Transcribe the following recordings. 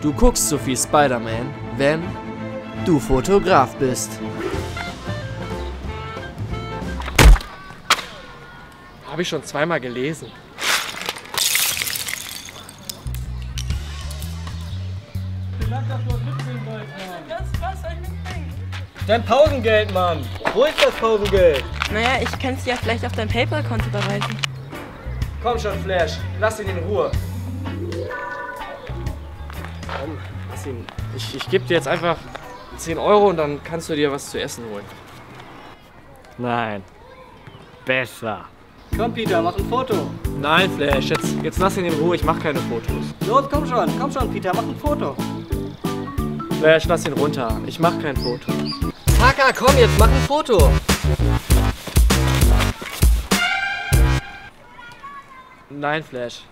Du guckst so viel Spider-Man, wenn du Fotograf bist. Habe ich schon zweimal gelesen. Dein Pausengeld, Mann. Wo ist das Pausengeld? Naja, ich kann es dir ja vielleicht auf dein PayPal-Konto überweisen. Komm schon, Flash. Lass ihn in Ruhe. Ihn. Ich, ich gebe dir jetzt einfach 10 Euro und dann kannst du dir was zu essen holen. Nein. Besser. Komm, Peter, mach ein Foto. Nein, Flash, jetzt, jetzt lass ihn in Ruhe. Ich mache keine Fotos. Los, komm schon. Komm schon, Peter, mach ein Foto. Flash, lass ihn runter. Ich mache kein Foto. Parker, komm jetzt, mach ein Foto. Nein, Flash.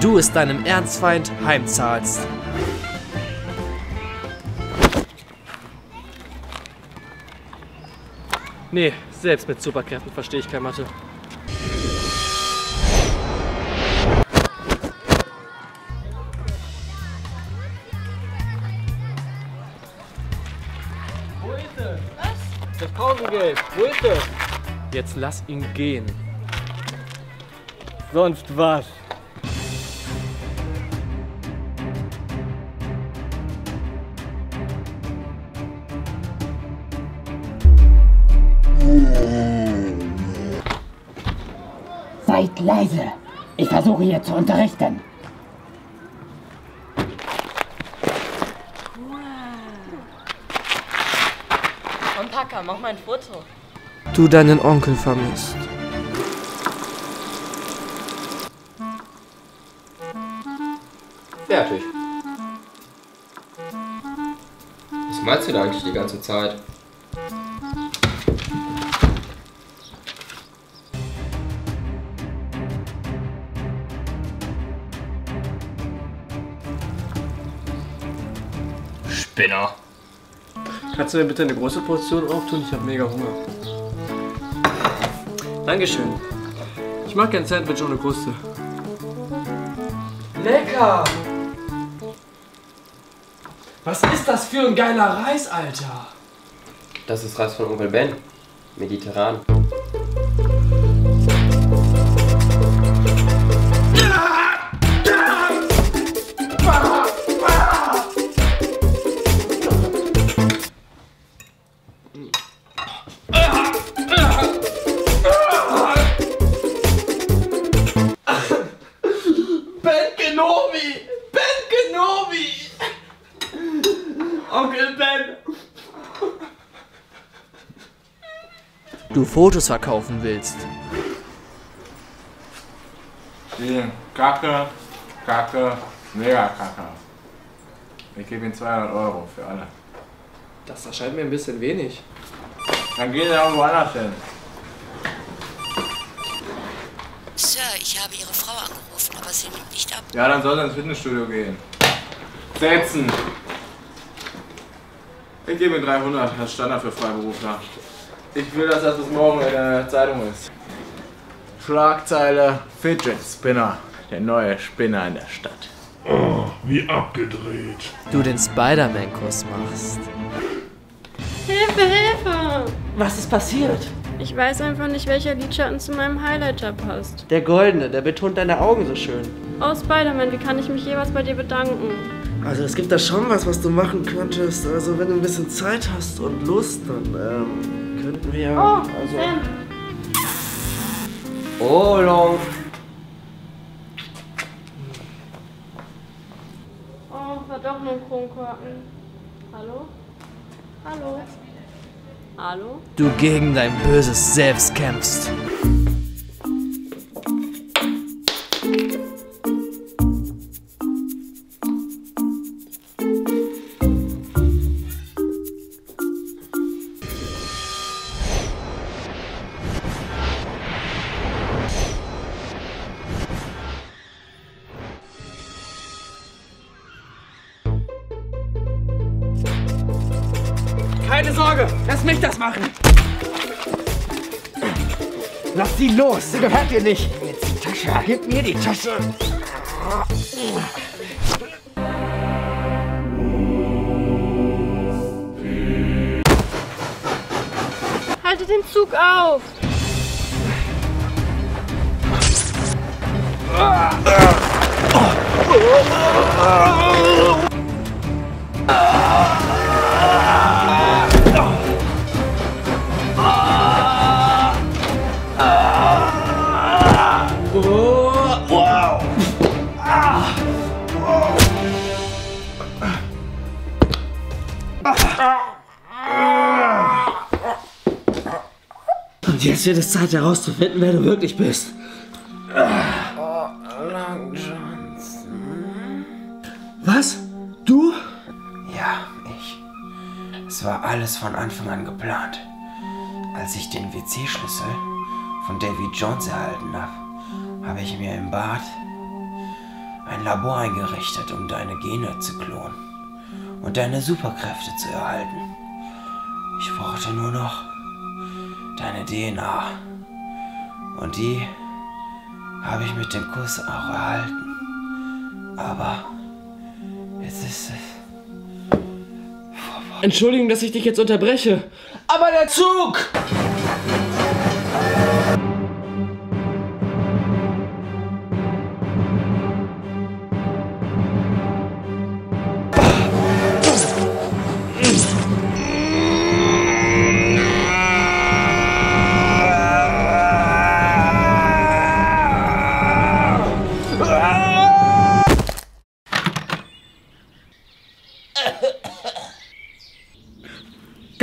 Du es deinem Ernstfeind heimzahlst. Nee, selbst mit Superkräften verstehe ich kein Mathe. Wo ist es? Was? Das Pausengeld. Wo ist es? Jetzt lass ihn gehen. Sonst was? Seid leise. Ich versuche hier zu unterrichten. Und Packer, mach mal ein Foto. Du deinen Onkel vermisst. Fertig. Was meinst du da eigentlich die ganze Zeit? Spinner. Kannst du mir bitte eine große Portion auftun? Ich habe mega Hunger. Dankeschön. Ich mag kein Sandwich ohne Kruste. Lecker! Was ist das für ein geiler Reis, Alter? Das ist Reis von Onkel Ben. Mediterran. Kenobi! Ben Kenobi! Onkel Ben! Du Fotos verkaufen willst. Die Kacke, Kacke, mega Kacke. Ich gebe ihm 200 Euro für alle. Das erscheint mir ein bisschen wenig. Dann gehen wir irgendwo anders hin. Sir, ich habe Ihre Frau sie nimmt nicht ab. Ja, dann soll er ins Fitnessstudio gehen. Setzen! Ich gebe ihm 300, das ist Standard für Freiberufler. Ich will, dass das bis morgen in der Zeitung ist. Schlagzeile Fidget Spinner, der neue Spinner in der Stadt. Oh, wie abgedreht. Du den Spider-Man-Kuss machst. Hilfe, Hilfe! Was ist passiert? Ich weiß einfach nicht, welcher Lidschatten zu meinem Highlighter passt. Der goldene, der betont deine Augen so schön. Oh, Spider-Man, wie kann ich mich jeweils bei dir bedanken? Also es gibt da schon was, was du machen könntest. Also wenn du ein bisschen Zeit hast und Lust, dann ähm, könnten wir ja... Oh, also, Sam! Oh, long. Oh, war doch nur ein Kronkorken. Hallo? Hallo? Hallo? du gegen dein böses Selbst kämpfst. Keine Sorge, lass mich das machen. Lass sie los, sie gehört dir nicht. Jetzt die Tasche, gib mir die Tasche. Haltet den Zug auf! Und jetzt wird es Zeit herauszufinden, wer du wirklich bist. Long Johnson. Was? Du? Ja, ich. Es war alles von Anfang an geplant. Als ich den WC-Schlüssel von Davy Jones erhalten habe, habe ich mir im Bad ein Labor eingerichtet, um deine Gene zu klonen und deine Superkräfte zu erhalten. Ich brauchte nur noch deine DNA. Und die habe ich mit dem Kuss auch erhalten. Aber jetzt ist es. Entschuldigung, dass ich dich jetzt unterbreche. Aber der Zug!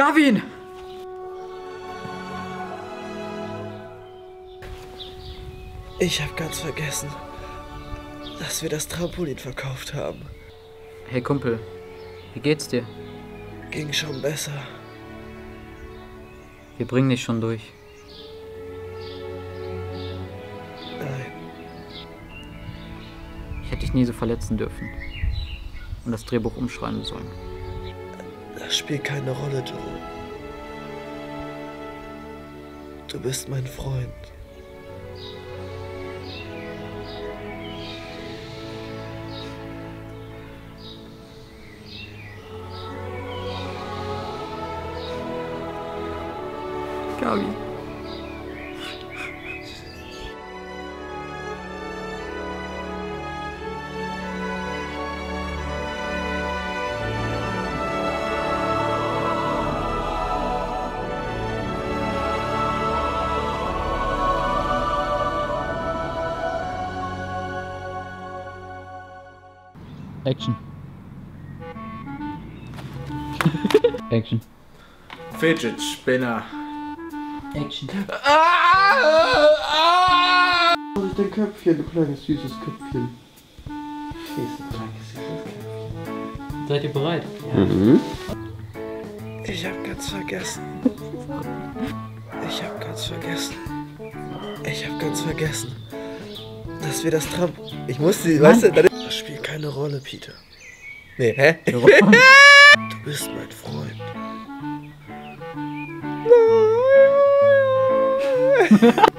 Gavin! Ich habe ganz vergessen, dass wir das Trampolin verkauft haben. Hey Kumpel, wie geht's dir? Ging schon besser. Wir bringen dich schon durch. Nein, Ich hätte dich nie so verletzen dürfen. Und das Drehbuch umschreiben sollen. Das spielt keine Rolle, Joe. Du bist mein Freund. Gabi. Action. Action. Fidget Spinner. Action. Dein Köpfchen, du kleines süßes Köpfchen. Ist ein kleines süßes Köpfchen. Seid ihr bereit? Ich hab ganz vergessen. Ich hab ganz vergessen. Ich hab ganz vergessen, dass wir das Tramp. Ich musste, weißt du, das spielt keine Rolle, Peter. Nee, hä? Du bist mein Freund.